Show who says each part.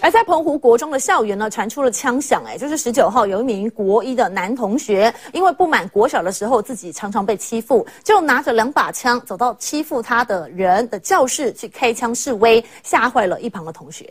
Speaker 1: 而在澎湖国中的校园呢，传出了枪响，哎，就是十九号有一名国一的男同学，因为不满国小的时候自己常常被欺负，就拿着两把枪走到欺负他的人的教室去开枪示威，吓坏了一旁的同学。